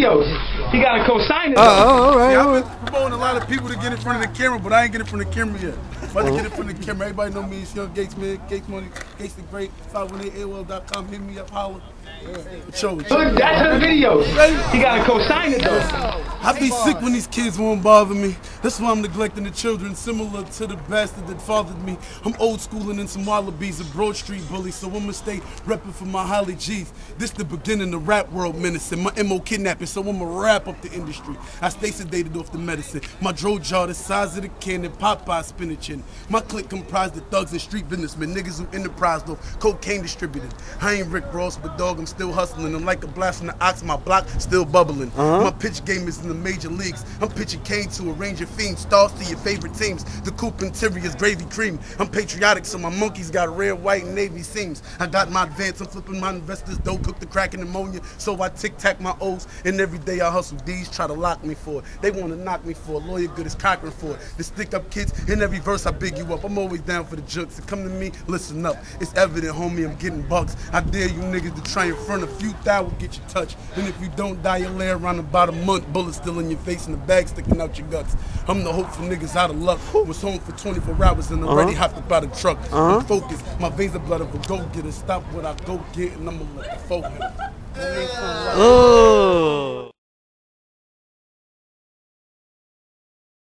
videos. He got to co-sign it. Uh, oh, all right. Yeah, I've right. been promoting a lot of people to get in front of the camera, but I ain't get in front of the camera yet. i About to get in front of the camera. Everybody know me. It's Young Gates, man. Gates Money, Gates the Great. 518AOL.com. Hit me up, holla. Show it. Look, that's the videos. He got to co-sign it, though. I be sick when these kids won't bother me. That's why I'm neglecting the children, similar to the bastard that fathered me. I'm old schooling in some wallabies, a Broad Street bully, so I'ma stay repping for my Holly G's. This the beginning of rap world menacing, my MO kidnapping, so I'ma wrap up the industry. I stay sedated off the medicine. My dro jar the size of the cannon, Popeye spinach in. My clique comprised of thugs and street businessmen, niggas who enterprise though, cocaine distributed. I ain't Rick Ross, but dog, I'm still hustling. I'm like a blast from the ox, my block still bubbling. Uh-huh. My pitch game is in the major leagues. I'm pitching cane to a range of fiends, stars to your favorite teams. The coupe interior's gravy cream. I'm patriotic, so my monkeys got red, white, and navy seams. I got my advance, I'm flipping my investors, dough, cook the crack and ammonia. So I tic tac my O's, and every day I hustle. These try to lock me for it. They want to knock me for it. Lawyer good as Cochran for it. The stick up kids, in every verse I big you up. I'm always down for the jokes. So come to me, listen up. It's evident, homie, I'm getting bucks. I dare you niggas to try in front. A few thou will get you touched. And if you don't die, you'll lay around about a month. Bullets still in your face and the bag sticking out your guts. I'm the hope for niggas out of luck. Was home for 24 hours and already uh-huh. hopped up out of truck. Uh-huh. I'm focused. My veins are blood of a go getter. Stop what I go get and I'ma let the focus.